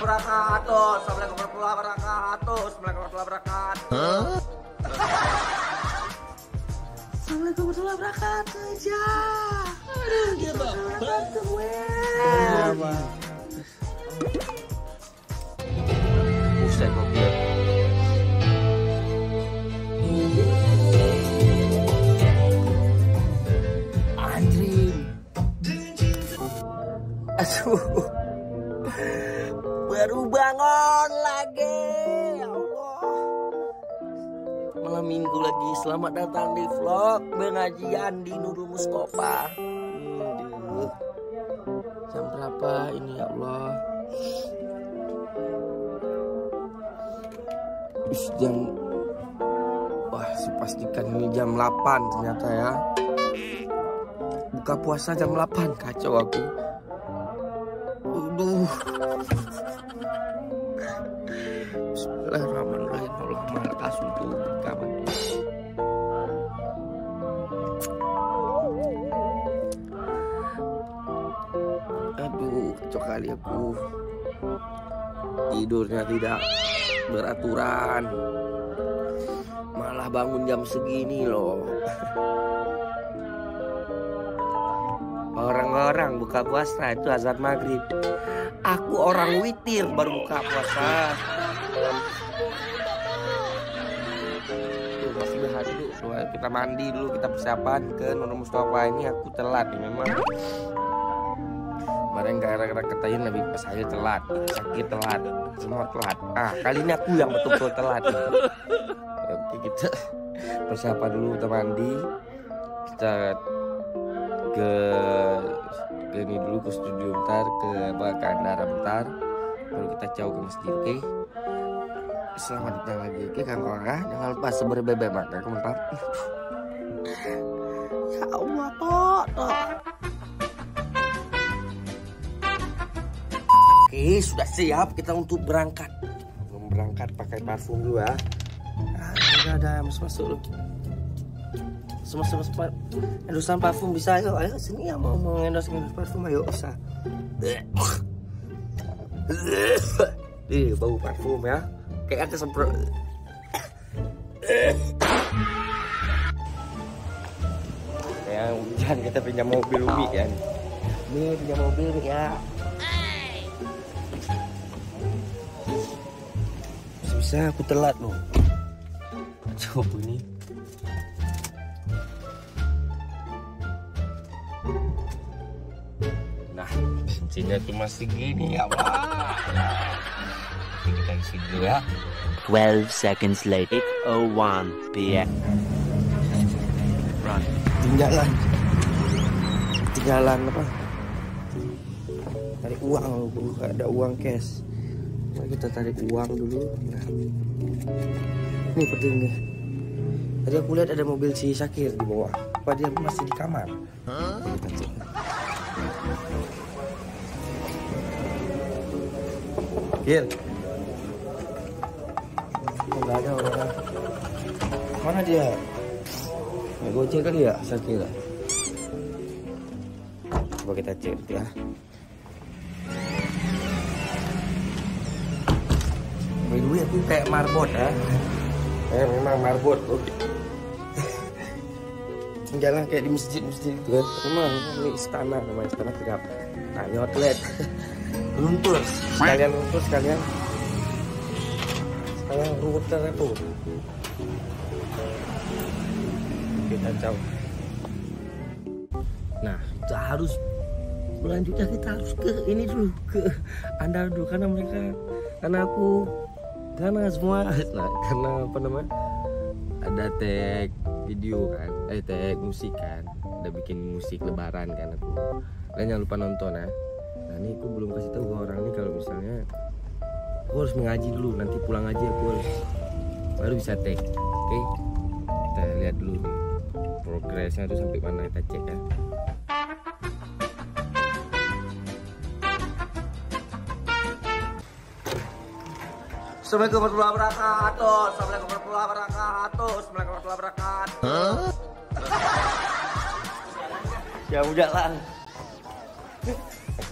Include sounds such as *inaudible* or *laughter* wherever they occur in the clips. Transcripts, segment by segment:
Wabarakatuh. Assalamualaikum warahmatullahi wabarakatuh. Assalamualaikum warahmatullahi wabarakatuh. Assalamualaikum warahmatullahi wabarakatuh. Aduh, dia wabarakatuh. Aduh. Baru bangun lagi. Ya Allah. Malam minggu lagi. Selamat datang di vlog pengajian di Nurul Mustafa. Aduh. Jam berapa ini ya Allah? Ih, jam Wah, pastikan ini jam 8 ternyata ya. Buka puasa jam 8, kacau aku. Tidak beraturan. Malah bangun jam segini loh. Orang-orang buka puasa itu azan maghrib. Aku orang witir baru buka puasa. Masih dulu. Kita mandi dulu, kita persiapan ke Nurul Mustafa ini aku telat nih memang. Kemarin gara-gara ketahuan lebih pas saya telat, sakit telat, semua telat. Ah, kali ini aku yang betul-betul telat. Oke, kita persiapan dulu kita mandi. Kita ke ke ini dulu ke studio bentar ke apa ke Andara bentar baru kita jauh ke masjid oke selamat datang lagi oke kang Kora jangan lupa sebar bebek maka komentar *laughs* ya Allah tok oke sudah siap kita untuk berangkat. Belum berangkat pakai parfum dulu ya ah, udah ada masuk masuk loh semua semua semua endosan parfum bisa ayo ayo sini ya mau mau endos endos parfum ayo usah. Ih, bau parfum ya. Kayak ada semprot. Kayak hujan kita pinjam mobil Umi kan ini pinjam mobil ya bisa aku telat loh coba ini Nah, tuh masih gini ya, Pak. Oke, kita isi dulu ya. 12 seconds later, 801 p.m. Run. Tinggalan. Tinggalan apa? Tarik uang gak ada uang cash. Mari kita tarik uang dulu. Nah. Ini penting nih. Tadi aku lihat ada mobil si Syakir di bawah. Apa dia masih di kamar? Kita cek. Gil. Ada orang. Mana dia? Naik gojek kali ya, Syakir. Coba kita cek ya. Way, aku kayak marbot ya. Eh, memang marbot. Oke. *laughs* Jalan kayak di masjid-masjid itu kan. Memang ini istana namanya istana tegap. Nah, ini outlet. *laughs* Luntur. Sekalian luntur sekalian. Sekalian router itu. Kita jauh. Nah, kita harus selanjutnya kita harus ke ini dulu ke Anda dulu karena mereka karena aku karena semua *laughs* nah, karena apa namanya ada tag video kan eh tag musik kan ada bikin musik lebaran kan aku. Kalian jangan lupa nonton ya. Nah ini aku belum kasih tahu ke orang ini kalau misalnya aku harus mengaji dulu nanti pulang aja aku harus baru bisa tag. Oke? Kita lihat dulu nih progresnya tuh sampai mana kita cek ya Assalamualaikum warahmatullahi wabarakatuh. Assalamualaikum warahmatullahi wabarakatuh. Assalamualaikum warahmatullahi wabarakatuh. ya udah lah.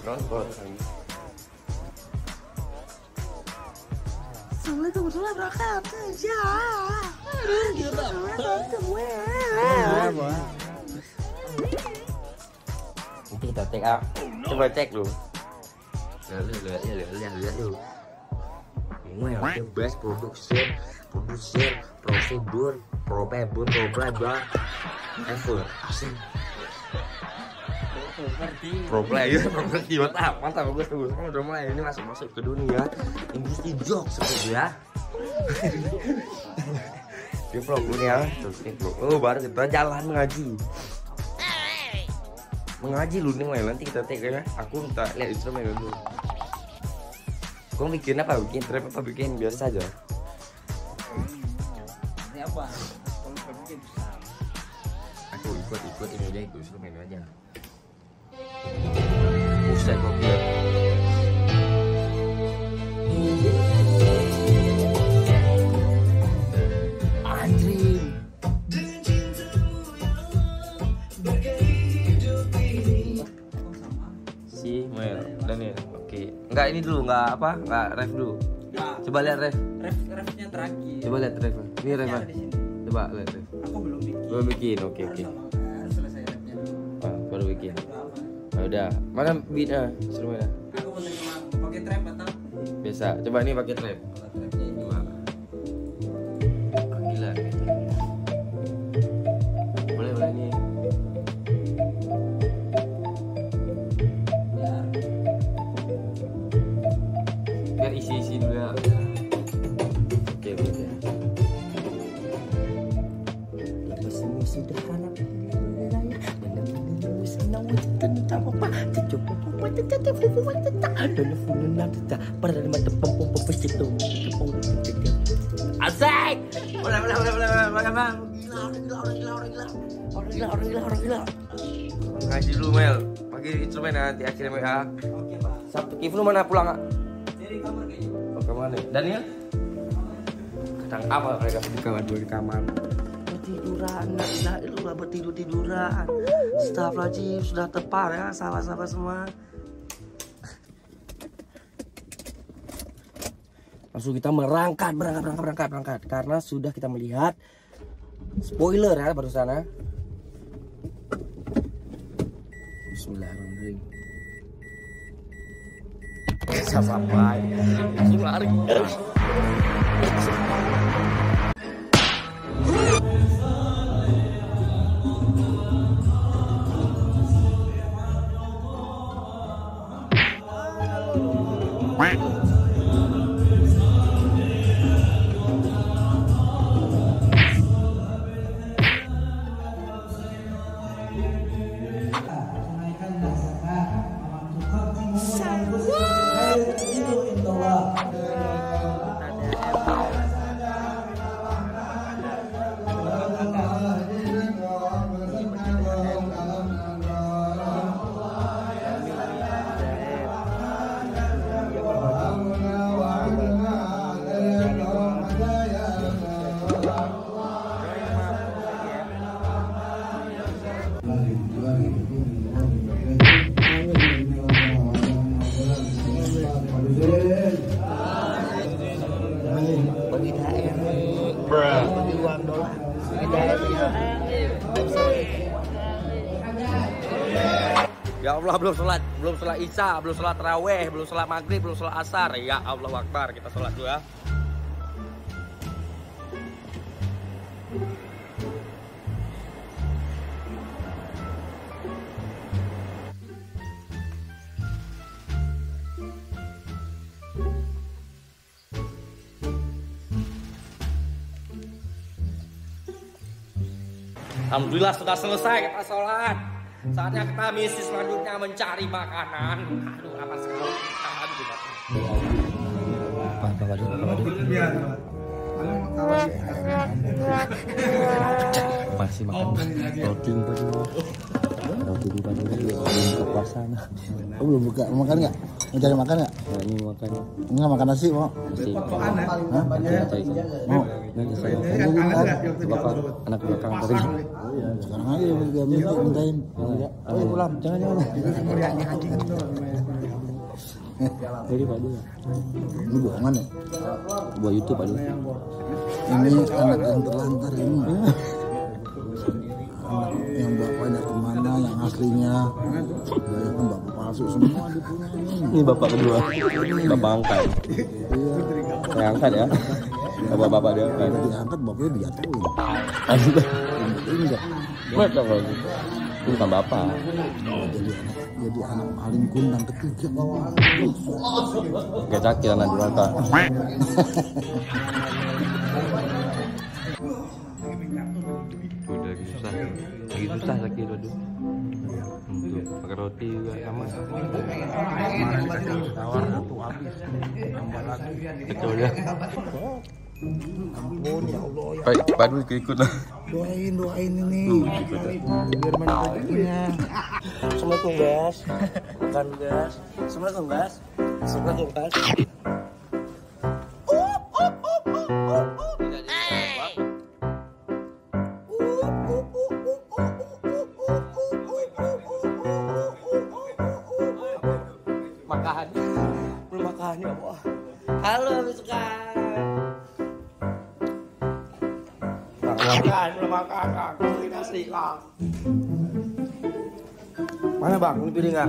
nonton Assalamualaikum warahmatullahi wabarakatuh. Ya. nanti kita cek ah coba cek lu lihat lihat lihat lihat lihat lu Wah, the best production, producer, prosedur, probable, probable, ever, asing. Pro player, pro player, mantap, mantap, bagus, bagus. Kamu udah mulai ini masuk masuk ke dunia industri jokes ya. *laughs* Di vlog dunia, terus ini vlog. Oh, baru kita jalan mengaji. Mengaji lu nih, nanti kita take ya. Aku minta lihat instrumen dulu. Kau bikin apa? Bikin trap apa bikin biasa saja? Ini apa? Aku ikut ikut ini aja ikut instrumen aja. Buset kok Oke. Enggak ini dulu, enggak apa? Enggak ref dulu. Coba lihat ref. Ref refnya terakhir. Coba lihat ref. Ini ref. Coba lihat ref. Aku belum bikin. Belum bikin. Oke oke. Harus selesai refnya dulu. Ah, baru bikin. Nah, udah. Mana beatnya? Instrumennya? Aku mau terima pakai trap atau Biasa. Coba ini pakai trap. Ah, gila. Boleh boleh ini. Asik. Boleh boleh boleh boleh boleh. Bang. Gila orang gila orang gila orang gila Orang gila orang gila orang gila Ngaji dulu Mel. Pakai instrumen nanti akhirnya Mel. Oke pak Sabtu Kiflu mana pulang ah? Jadi kamar kayaknya Oh, ke mana? Daniel? Kadang apa mereka di kamar dua di kamar? Bertiduran Nggak gila Lu gak bertidur-tiduran Staf lajim Sudah tepar ya Sahabat-sahabat semua Langsung kita merangkat, berangkat, berangkat, berangkat, berangkat Karena sudah kita melihat Spoiler ya barusan ya Bismillahirrahmanirrahim Sampai. Langsung lari. Belum sholat, belum sholat isya, belum sholat raweh, belum sholat maghrib, belum sholat asar. Ya Allah Akbar, kita sholat dulu ya. Alhamdulillah sudah selesai kita sholat. Saatnya kita misi selanjutnya mencari makanan. Aduh, lapar sekali. Pak, bawa dulu Masih makan roti Roti di Bandung Belum buka puasa Oh belum buka, mau makan nggak? Mau cari makan ya? Nah, ini makan Enggak makan nasi mau? nasi. Hah? Mau? Saya. Anak belakang tadi. Iya, sekarang aja dia minta mintain. Ya. Oh, pulang. Jangan jangan. Jadi Pak dulu. Ini bohongan ya? Buat YouTube Pak dulu. Ini anak yang terlantar ini. Anak yang bapaknya ke mana, yang aslinya. Ya, kan bapak palsu semua ini. Bapak kedua. Bapak angkat. Iya. Saya angkat ya. Bapak-bapak dia angkat. Udah diangkat bapaknya dijatuhin. Aduh. Yang penting enggak. Masa kalau gitu? Ini bukan bapak. Jadi anak jadi anak paling kundang ketiga bawah. Gak cakil anak durhaka. Udah susah. Lagi susah sakit aduh. Untuk pakai roti juga sama. Betul ya. Ampun ya Allah ya. Pak dulu ikut lah. Doain doain ini. Biar mana rezekinya. Assalamualaikum guys. Makan guys. Assalamualaikum guys. Assalamualaikum guys. Makan. Belum makan ya Allah. Halo misalkan. Makan, belum makan. Ini nasi, Kak. Mana bang? Ini piringnya.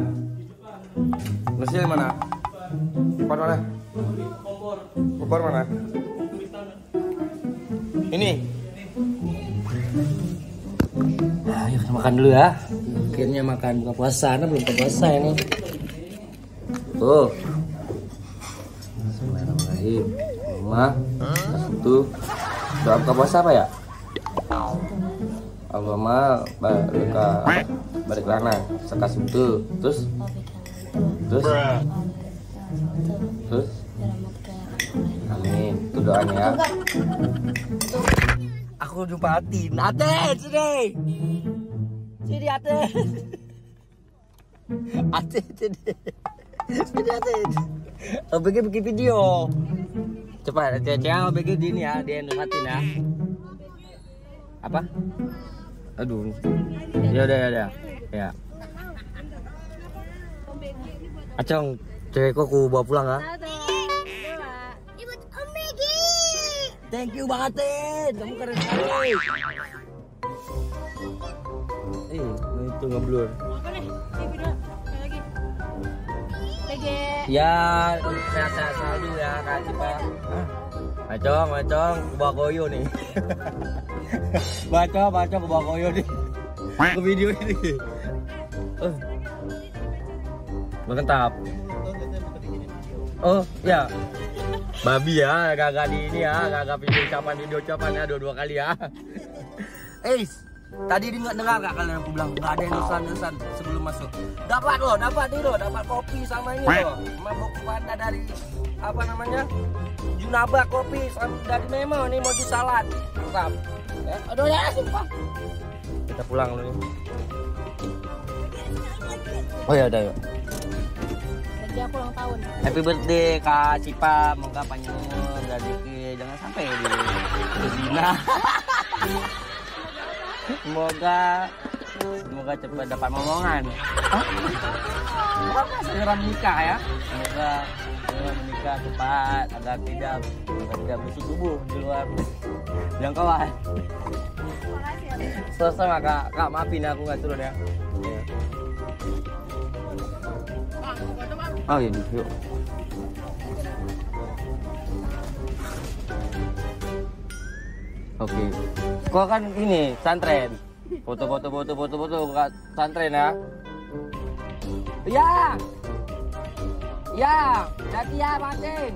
Nasinya di mana? Kompor mana? Kompor mana? Ini. Ayo kita makan dulu ya. Akhirnya makan buka puasa, nah belum buka puasa ini. Tuh. Bismillahirrahmanirrahim. Lima, satu. Doa buka puasa apa ya? Allahumma barika balik lana sekas itu terus? Terus? Terus? Amin. Itu doanya ya. Aku jumpa Atin. Atin sini. Sini Atin. Atin sini. Sini Atin. Oh, bikin video. Cepat cewek bikin di ini ya di endorse Atin ya. Apa aduh. Ya udah ya udah. Ya. Acong cewekku aku bawa pulang ya. Thank you banget Tin. Kamu keren sekali. Eh itu ngeblur. Ya sehat-sehat selalu ya kak Cipa. Acong, acong, bawa koyo nih. *laughs* baca, baca, bawa koyo nih. Ke video ini. Oh. Oh, ya. Babi ya, gagak di ini ya, gagak video ucapan video ucapan ya dua-dua kali ya. Eh, tadi dengar dengar gak kalian aku bilang nggak ada endosan-endosan sebelum masuk. Dapat loh, dapat nih loh, dapat kopi sama ini loh. Mabuk panda dari apa namanya? Junaba kopi dari Memo nih mau salad. Mantap. Aduh ya, sumpah. Kita pulang dulu. Oh ya udah yuk. Lagi aku ulang tahun. Happy birthday Kak Cipa, moga panjang umur dan rezeki. jangan sampai di berzina. Semoga *laughs* semoga cepat dapat momongan. Hah? Semoga segera menikah ya. Semoga segera menikah cepat agar tidak agar tidak busuk tubuh di luar jangkauan. Selesai kak, kak maafin aku nggak turun ya. Oh iya, yuk. Oke. Kok kan ini santren. Foto-foto foto-foto foto kak santren ya. Ya. Ya, jadi ya Martin.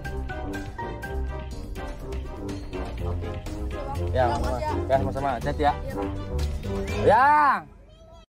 Ya, sama. Ya, sama-sama. Hati ya. Ya.